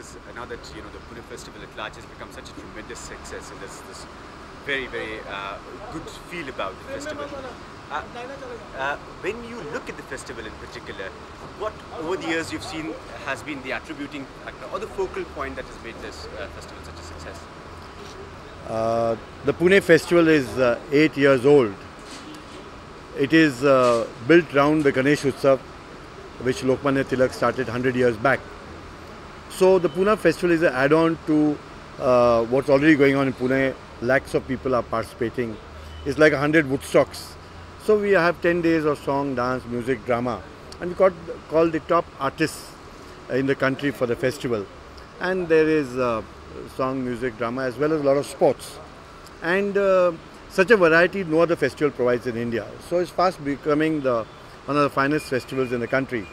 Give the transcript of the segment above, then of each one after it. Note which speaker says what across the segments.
Speaker 1: because now that you know the Pune festival at large has become such a tremendous success, and there's this very very uh, good feel about the festival. Uh, uh, when you look at the festival in particular, what over the years you've seen has been the attributing factor or the focal point that has made this uh, festival such a success?
Speaker 2: Uh, the Pune festival is uh, eight years old. It is built around the Ganesh Utsav, which Lokmanya Tilak started 100 years back. So the Pune festival is an add-on to uh, what's already going on in Pune. Lakhs of people are participating. It's like 100 Woodstocks. So we have 10 days of song, dance, music, drama. And we got called the top artists in the country for the festival. And there is uh, song, music, drama, as well as a lot of sports. And uh, such a variety no other festival provides in India. So it's fast becoming the one of the finest festivals in the country.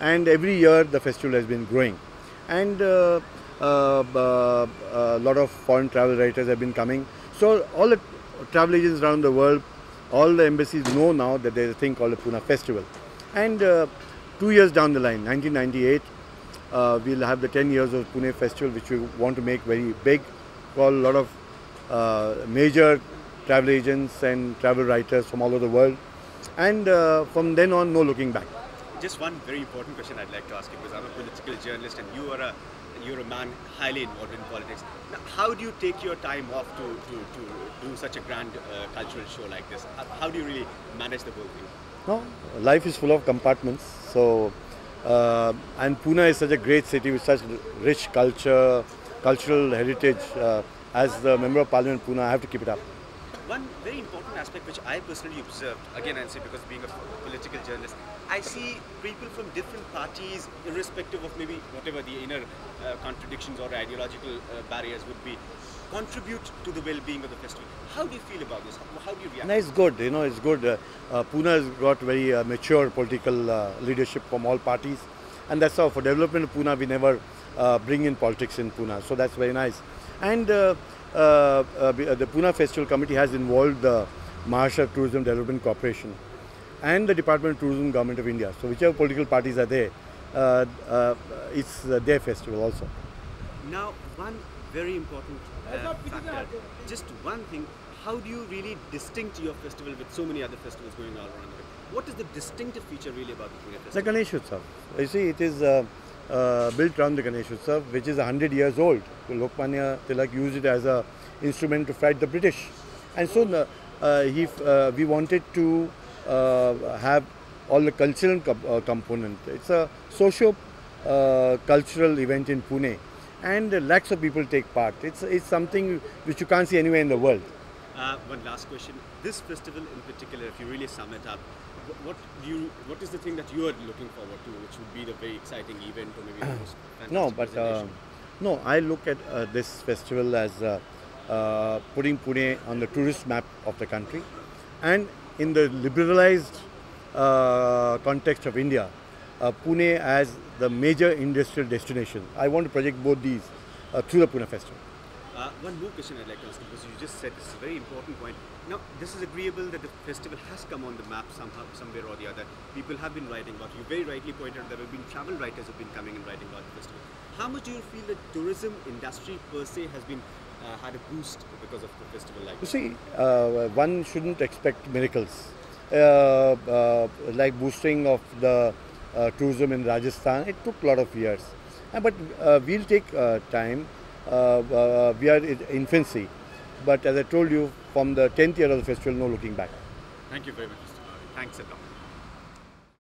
Speaker 2: And every year the festival has been growing. And uh, uh, uh, a lot of foreign travel writers have been coming. So all the travel agents around the world, all the embassies know now that there is a thing called the Pune Festival. And two years down the line, 1998, uh, we'll have the 10 years of Pune Festival, which we want to make very big. Call a lot of uh, major travel agents and travel writers from all over the world. And uh, from then on, no looking back.
Speaker 1: Just one very important question I'd like to ask you because I'm a political journalist and you are a you're a man highly involved in politics. Now, how do you take your time off to, to, to do such a grand uh, cultural show like this? How, do you really manage the whole thing?
Speaker 2: No, life is full of compartments. So, uh, and Pune is such a great city with such rich culture, cultural heritage. Uh, as the member of parliament Pune, I have to keep it up.
Speaker 1: One very important aspect which I personally observed, again I say because being a political journalist, I see people from different parties, irrespective of maybe whatever the inner uh, contradictions or ideological uh, barriers would be, contribute to the well-being of the festival. How do you feel about this? How, do you react?
Speaker 2: No, it's good. You know, it's good. Uh, uh, Pune has got very uh, mature political uh, leadership from all parties, and that's how for development of Pune we never bring in politics in Pune. So that's very nice. And uh, uh, uh, the Pune Festival Committee has involved the Maharashtra Tourism Development Corporation and the Department of Tourism Government of India. So whichever political parties are there, uh, uh, it's uh, their festival also.
Speaker 1: Now, one very important uh, factor, just one thing, how do you really distinct your festival with so many other festivals going all around the world? What is the distinctive feature really about the Pune
Speaker 2: The
Speaker 1: festival?
Speaker 2: Ganesh Utsav. You see, it is uh, uh, built around the Ganesh Utsav, which is 100 years old. Lokmanya Tilak used it as a instrument to fight the British. And so uh, he, uh, we wanted to uh, have all the cultural com- uh, component. It's a socio uh, cultural event in Pune. And lakhs of people take part. It's, it's something which you can't see anywhere in the world.
Speaker 1: Uh, one last question. This festival in particular, if you really sum it up, what do you, what is the thing that you are looking forward to, which would be the very exciting event or maybe the most
Speaker 2: No, but uh, no, I look at uh, this festival as uh, uh, putting Pune on the tourist map of the country, and in the liberalized uh, context of India, uh, Pune as the major industrial destination. I want to project both these uh, through the Pune festival.
Speaker 1: Uh, one more question I'd like to ask because you just said this is a very important point. Now, this is agreeable that the festival has come on the map somehow, somewhere or the other. People have been writing about it. You very rightly pointed out there have been travel writers who have been coming and writing about the festival. How much do you feel the tourism industry per se has been uh, had a boost because of the festival like
Speaker 2: You see, uh, one shouldn't expect miracles. Uh, uh, like boosting of the uh, tourism in Rajasthan, it took a lot of years. Uh, but uh, we'll take uh, time. Uh, uh, we are in infancy. But as I told you, from the 10th year of the festival, no looking back.
Speaker 1: Thank you very much, Mr. Thanks a lot.